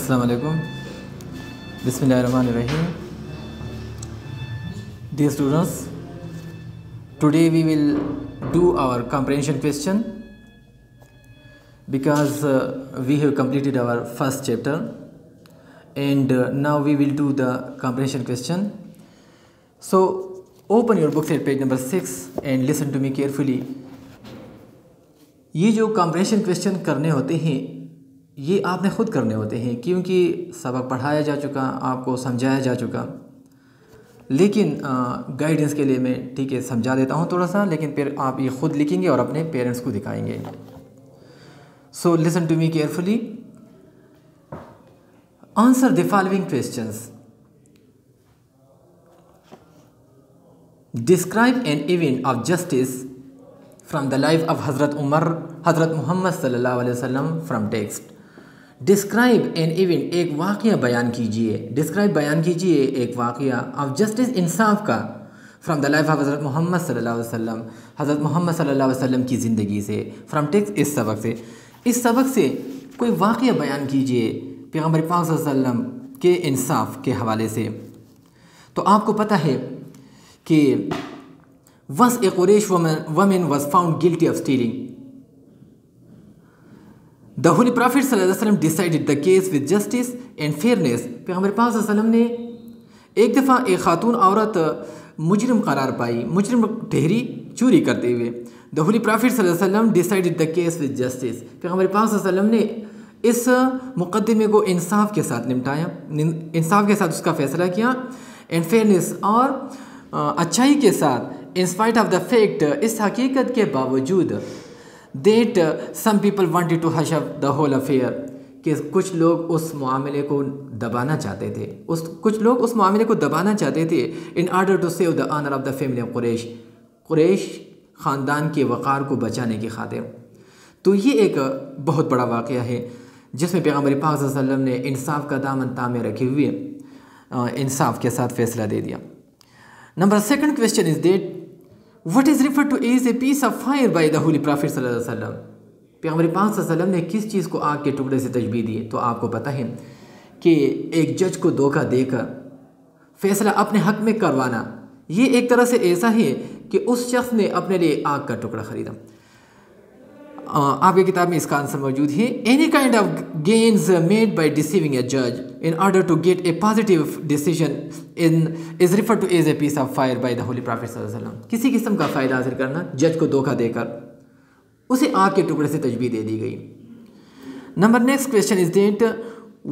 السلام علیکم۔ بسم اللہ الرحمن الرحیم۔ The students today we will do our comprehension question because we have completed our first chapter and now we will do the comprehension question so open your book set page number six and listen to me carefully یہ جو کمپرینشن question کرنے ہوتے ہیں یہ آپ نے خود کرنے ہوتے ہیں، کیونکہ سبق پڑھایا جا چکا، آپ کو سمجھایا جا چکا۔ لیکن گائیڈنس کے لیے میں، ٹھیک ہے، سمجھا دیتا ہوں تھوڑا سا، لیکن پھر آپ یہ خود لکھیں گے اور اپنے پیرنٹس کو دکھائیں گے۔ So listen to me carefully answer the following questions describe an event of justice from the life of حضرت عمر حضرت محمد صلی اللہ علیہ وسلم from text describe an event ایک واقعہ بیان کیجیے ڈسکرائب بیان کیجیے ایک واقعہ آف جسٹس انصاف کا فرام دا لائف آف حضرت محمد صلی اللہ علیہ وسلم حضرت محمد صلی اللہ علیہ وسلم کی زندگی سے فرام ٹیکسٹ اس سبق سے اس سبق سے کوئی واقعہ بیان کیجیے پیغمبر پاک صلی اللہ علیہ وسلم کے انصاف کے حوالے سے تو آپ کو پتہ ہے کہ once a once a Quraysh woman, woman was found guilty of stealing. The Holy Prophet ﷺ decided the case with justice and fairness. پیغمبر پاک صلی اللہ علیہ وسلم نے ایک دفعہ ایک خاتون عورت مجرم قرار پائی، مجرم ٹھہری چوری کرتے ہوئے The Holy Prophet صلی اللہ علیہ وسلم decided the case with justice. پیغمبر پاک صلی اللہ علیہ وسلم نے اس مقدمے کو انصاف کے ساتھ نمٹایا، انصاف کے ساتھ اس کا فیصلہ کیا اینڈ فیئرنیس اور اچھائی کے ساتھ in spite of the fact اس حقیقت کے باوجود that some people wanted to hush up the whole affair کہ کچھ لوگ اس معاملے کو دبانا چاہتے تھے اس کچھ لوگ اس معاملے کو دبانا چاہتے تھے in order to save the honour of the family Quraish Quraish خاندان کے وقار کو بچانے کی خاطر تو یہ ایک بہت بڑا واقعہ ہے جس میں پیغمبر پاک صلی اللہ علیہ وسلم نے انصاف کا دامن تامے رکھے ہوئے انصاف کے ساتھ فیصلہ دے دیا number second question is that what is refer to as a piece of fire by the holy prophet صلی اللہ علیہ وسلم پیغمبر پاک صلی اللہ علیہ وسلم نے کس چیز کو آگ کے ٹکڑے سے تجبیح دی تو آپ کو پتہ ہے کہ ایک جج کو دھوکہ دے کر فیصلہ اپنے حق میں کروانا، یہ ایک طرح سے ایسا ہے کہ اس شخص نے اپنے لیے آگ کا ٹکڑا خریدا۔ آپ کی کتاب میں اس کا آنسر موجود ہے۔ Any kind of gains made by deceiving a جج in order to get a positive decision in is refer to as a piece of fire by the holy prophet صلی اللہ علیہ وسلم۔ کسی قسم کا فائدہ حاصل کرنا، جج کو دھوکہ دے کر، اسے آگ کے ٹکڑے سے تجویز دے دی گئی۔ Number next question is that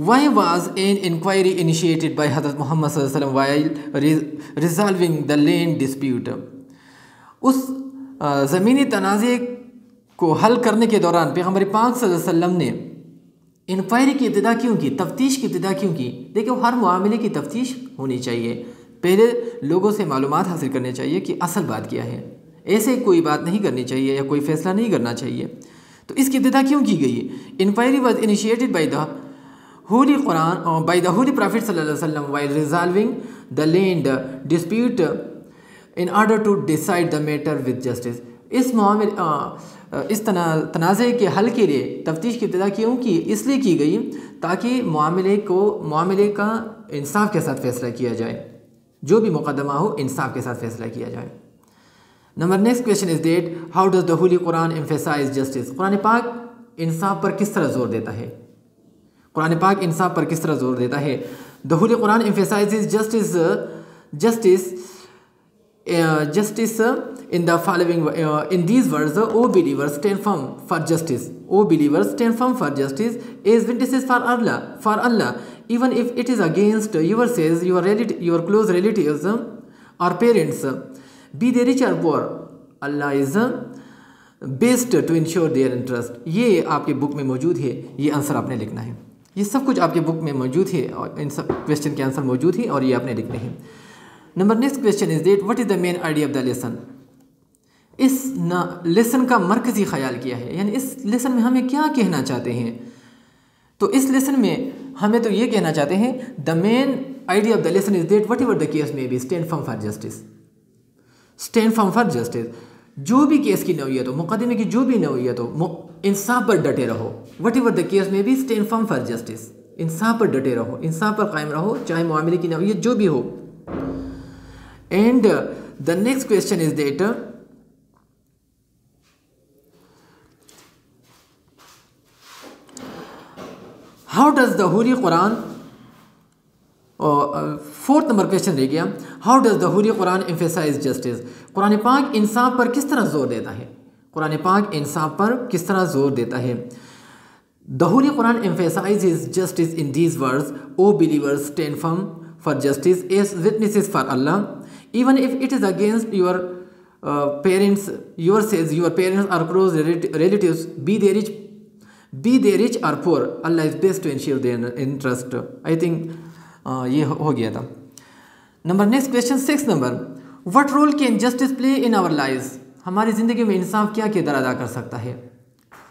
why was an inquiry initiated by حضرت محمد صلی اللہ علیہ وسلم while resolving the land dispute اس زمینی تنازع کو حل کرنے کے دوران پیغمبر پاک صلی اللہ علیہ وسلم نے انکوائری کی ابتدا کیوں کی؟ تفتیش کی ابتدا کیوں کی؟ دیکھیں، ہر معاملے کی تفتیش ہونی چاہیے۔ پہلے لوگوں سے معلومات حاصل کرنے چاہیے کہ اصل بات کیا ہے۔ ایسے کوئی بات نہیں کرنی چاہیے یا کوئی فیصلہ نہیں کرنا چاہیے۔ تو اس کی ابتدا کیوں کی گئی؟ Inquiry was initiated by the holy Quran by the holy prophet صلی اللہ علیہ وسلم while resolving the land dispute in order to decide the matter with justice اس معاملے uh, اس تنازع کے حل کے لیے تفتیش کی ابتدا کیوں کی؟ اس لیے کی گئی تاکہ معاملے کو، معاملے کا انصاف کے ساتھ فیصلہ کیا جائے۔ جو بھی مقدمہ ہو، انصاف کے ساتھ فیصلہ کیا جائے۔ Number, next question is that how does the holy Quran emphasise justice Quran پاک انصاف پر کس طرح زور دیتا ہے؟ قرآن پاک انصاف پر کس طرح زور دیتا ہے؟ The holy Quran emphasise justice justice justice in the following uh, in these words o believers stand firm for justice o believers stand firm for justice as witnesses for allah for allah even if it is against your says your relative your close relatives or parents be they rich or poor allah is best to ensure their interest یہ آپ کے بک میں موجود ہے یہ answer آپ نے لکھنا ہے یہ سب کچھ آپ کے بک میں موجود ہے اور ان سب کویشچن کے آنسر موجود ہے اور یہ آپ نے لکھنے ہیں number next question is that what is the main idea of the lesson us lesson کا مرکزی خیال کیا ہے؟ یعنی اس لیسن میں ہمیں کیا کہنا چاہتے ہیں؟ تو اس لیسن میں ہمیں تو یہ کہنا چاہتے ہیں the main idea of the lesson is that whatever the case may be stand firm for justice stand firm for justice جو بھی کیس کی نوعیت ہو، مقدمے کی جو بھی نوعیت ہو انصاف پر ڈٹے رہو۔ Whatever the case may be stand firm for justice انصاف پر ڈٹے رہو، انصاف پر قائم رہو، چاہے معاملے کی نوعیت جو بھی ہو۔ And the next question is that how does the holy Quran fourth number question رہ گیا how does the holy Quran emphasise justice Quran پاک انصاف پر کس طرح زور دیتا ہے قرآن پاک انصاف پر کس طرح زور دیتا ہے the holy Quran emphasize is justice in these words O believers stand firm for justice as witnesses for Allah even if it is against your parents your Cs your parents are close relatives be they rich be they rich are poor Allah is best to ensure their interest I think یہ ہو گیا تھا number next question six number what role can justice play in our life ہماری زندگی میں انصاف کیا کردار ادا کر سکتا ہے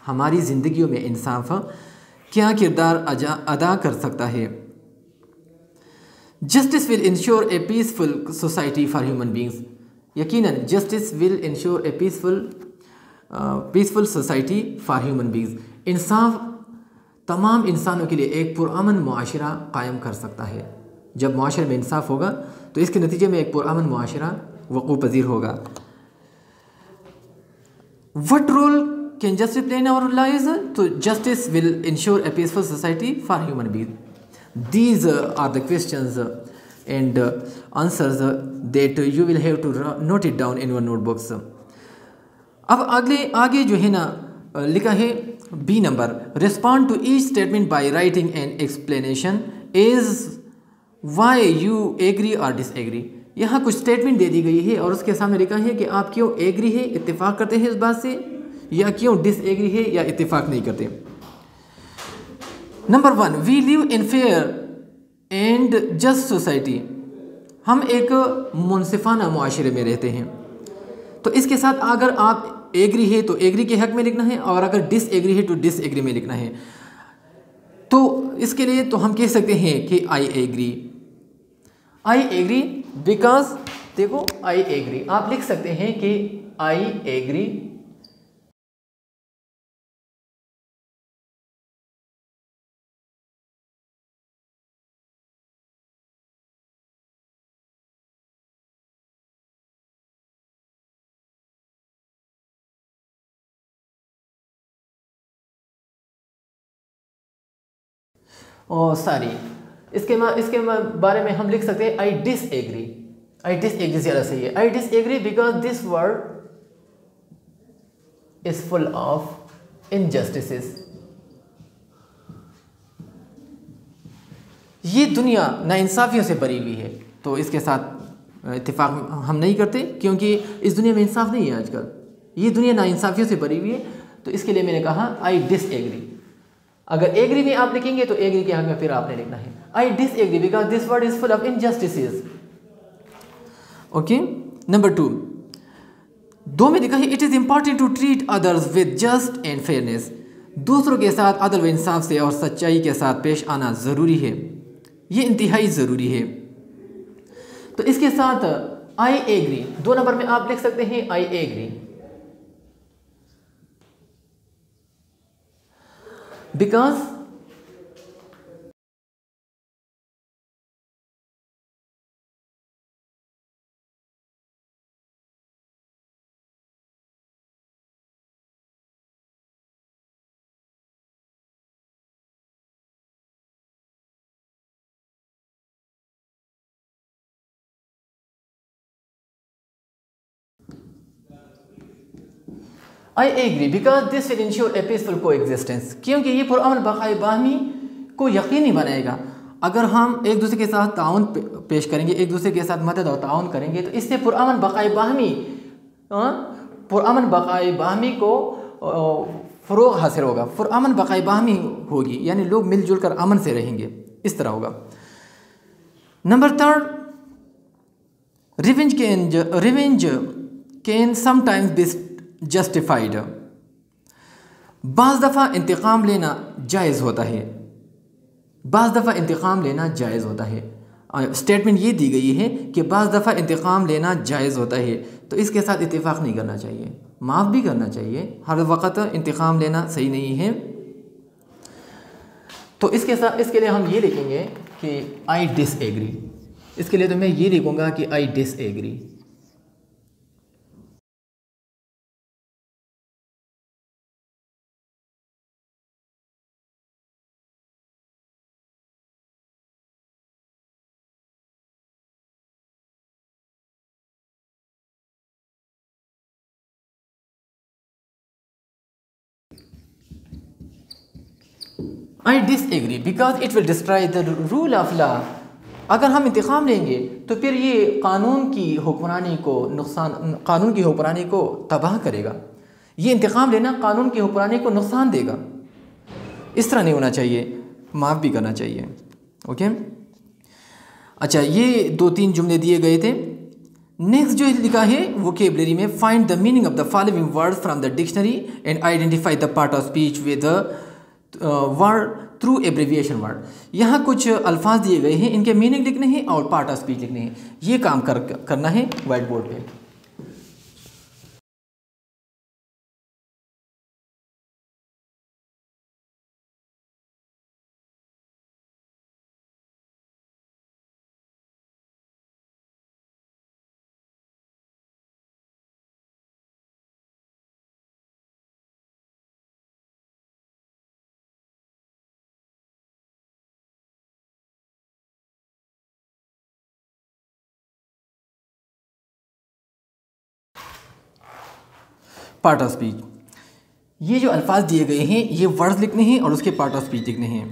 ہماری زندگیوں میں انصاف کیا کردار ادا کر سکتا ہے justice will ensure a peaceful society for human beings یقیناً justice will ensure a peaceful peaceful society for human beings انصاف تمام انسانوں کے لیے ایک پرامن معاشرہ قائم کر سکتا ہے۔ جب معاشرے میں انصاف ہوگا، تو اس کے نتیجے میں ایک پرامن معاشرہ وقوع پذیر ہوگا۔ What role can justice play in our lives تو justice will ensure a peaceful society for human being these are the questions and answers that you will have to note it down in your note books اب اگلے آگے جو ہے نا لکھا ہے B number respond to each statement by writing and explanation as why you agree or disagree یہاں کچھ اسٹیٹمنٹ دے دی گئی ہے اور اس کے سامنے لکھا ہے کہ آپ کیوں ایگری ہے اتفاق کرتے ہیں اس بات سے یا کیوں ڈس ایگری ہے یا اتفاق نہیں کرتے number one we live in fair and just society ہم ایک منصفانہ معاشرے میں رہتے ہیں۔ تو اس کے ساتھ اگر آپ ایگری ہے تو ایگری کے حق میں لکھنا ہے اور اگر ڈس ایگری ہے تو ڈس ایگری میں لکھنا ہے۔ تو اس کے لیے تو ہم کہہ سکتے ہیں کہ I agree I agree because دیکھو آئی ایگری آپ لکھ سکتے ہیں کہ آئی ایگری Oh, او ساری اس کے اس کے بارے میں ہم لکھ سکتے ہیں آئی disagree I dish agri زیادہ صحیح ہے. I disagree because this word is full of injustices یہ دنیا نا انصافیوں سے بری ہوئی ہے. تو اس کے ساتھ اتفاق ہم نہیں کرتے کیونکہ اس دنیا میں انصاف نہیں ہے آج کل. یہ دنیا نا انصافیوں سے بری ہوئی ہے. تو اس کے لیے میں نے کہا آئی ڈس ایگری اگر ایگری میں آپ لکھیں گے تو ایگری کے حق میں پھر آپ نے لکھنا ہے۔ I disagree because this word is full of injustices okay number two دو میں لکھا ہے it is important to treat others with just and fairness دوسروں کے ساتھ عدل و انصاف سے اور سچائی کے ساتھ پیش آنا ضروری ہے۔ یہ انتہائی ضروری ہے۔ تو اس کے ساتھ آئی ایگری دو نمبر میں آپ لکھ سکتے ہیں I agree because I agree because this will ensure a peaceful coexistence کیونکہ یہ پرامن بقائے باہمی کو یقینی بنائے گا۔ اگر ہم ایک دوسرے کے ساتھ تعاون پیش کریں گے، ایک دوسرے کے ساتھ مدد اور تعاون کریں گے، تو اس سے پرامن بقائے باہمی پرامن بقائے باہمی کو فروغ حاصل ہوگا۔ پرامن بقائے باہمی ہوگی یعنی لوگ مل جل کر امن سے رہیں گے۔ اس طرح ہوگا۔ Number third revenge can revenge can sometimes be justified بعض دفعہ انتقام لینا جائز ہوتا ہے۔ بعض دفعہ انتقام لینا جائز ہوتا ہے۔ اسٹیٹمنٹ یہ دی گئی ہے کہ بعض دفعہ انتقام لینا جائز ہوتا ہے۔ تو اس کے ساتھ اتفاق نہیں کرنا چاہیے۔ معاف بھی کرنا چاہیے۔ ہر وقت انتقام لینا صحیح نہیں ہے۔ تو اس کے ساتھ اس کے لیے ہم یہ لکھیں گے کہ آئی ڈس ایگری اس کے لیے تو میں یہ لکھوں گا کہ I disagree I disagree because it will destroy the rule of law اگر ہم انتخاب لیں گے، تو پھر یہ قانون کی حکمرانی کو نقصان، قانون کی حکمرانی کو تباہ کرے گا۔ یہ انتخاب لینا قانون کی حکمرانی کو نقصان دے گا۔ اس طرح نہیں ہونا چاہیے، معاف بھی کرنا چاہیے۔ اوکے؟ اچھا یہ دو تین جملے دیے گئے تھے۔ نیکسٹ جو لکھا ہے ووکیبلری میں find the meaning of the following word from the dictionary and identify the part of speech with word through abbreviation word یہاں کچھ الفاظ دیے گئے ہیں، ان کے میننگ لکھنے ہیں اور پارٹ آف اسپیچ لکھنے ہیں۔ یہ کام کر کرنا ہے وائٹ بورڈ پہ۔ پارٹ آف اسپیچ یہ جو الفاظ دیے گئے ہیں، یہ ورڈز لکھنے ہیں اور اس کے پارٹ آف اسپیچ لکھنے ہیں۔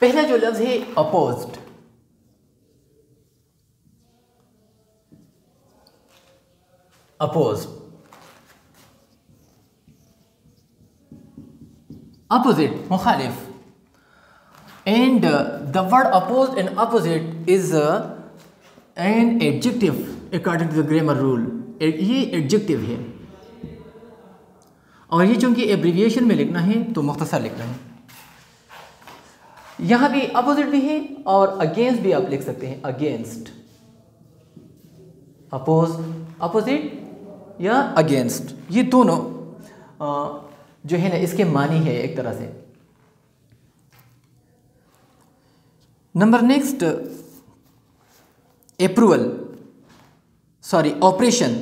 پہلا جو لفظ ہے اپوزڈ اپوزڈ اپوزٹ مخالف. And the word opposed and opposite is an adjective according to the grammar rule یہ ایڈجیکٹو ہے. اور یہ چونکہ ایبریویشن میں لکھنا ہے تو مختصر لکھنا ہے. یہاں بھی اپوزٹ بھی ہے اور اگینسٹ بھی آپ لکھ سکتے ہیں. اگینسٹ اپوز اپوزٹ یا اگینسٹ یہ دونوں جو ہے نا، اس کے معنی ہے ایک طرح سے. Number next approval sorry operation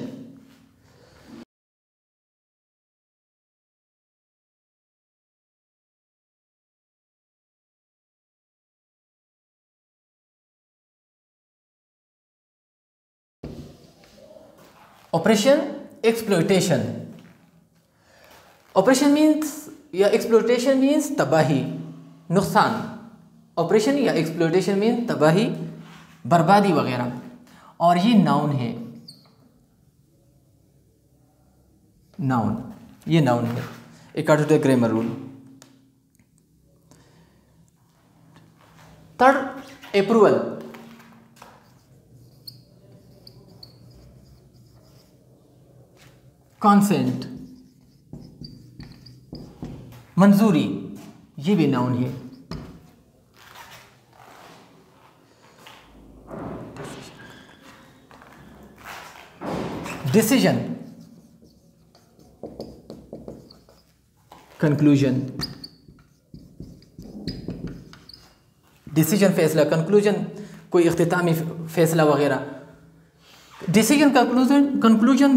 operation exploitation operation means یا ایکسپلوٹیشن مینس تباہی نقصان آپریشن یا ایکسپلوٹیشن مینس تباہی بربادی وغیرہ اور یہ ناؤن ہے ناؤن یہ ناؤن ہے۔ According to grammar rule third approval consent منظوری یہ بھی ناؤن ہے۔ ڈسیجن کنکلوژن ڈسیجن فیصلہ. کنکلوژن کوئی اختتامی فیصلہ وغیرہ. ڈسیجن کنکلوژن کنکلوژن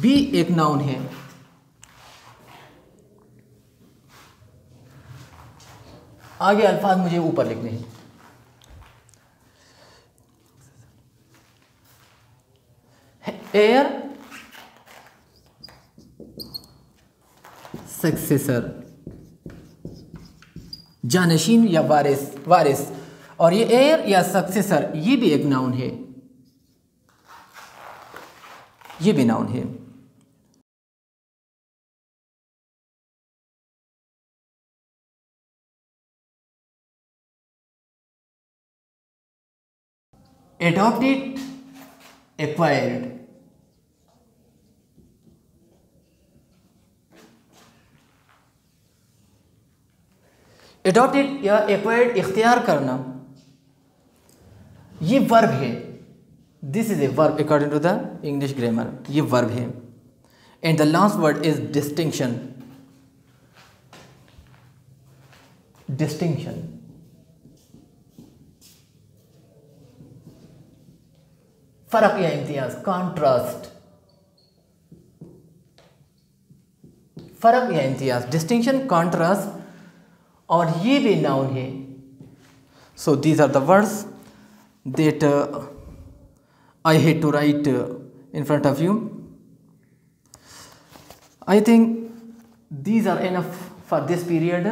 بھی ایک ناؤن ہے. آگے الفاظ مجھے اوپر لکھنے ہیں. ایئر سکسیسر جانشین یا وارث وارث اور یہ ایئر یا سکسیسر یہ بھی ایک ناؤن ہے. یہ بھی ناؤن ہے. Adopted acquired. اڈاپٹیڈ یا ایکوائرڈ اختیار کرنا. یہ ورب ہے. This is a verb according to the English grammar یہ ورب ہے. And the last word is distinction distinction. فرق یا امتیاز. کانٹراسٹ فرق یا امتیاز. ڈسٹنکشن کانٹراسٹ اور یہ بھی ناؤن ہے۔ So these are the words that I had to write in front of you I think these are enough for this period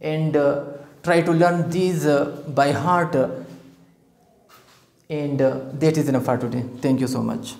and try to learn these by heart and that is enough for today thank you so much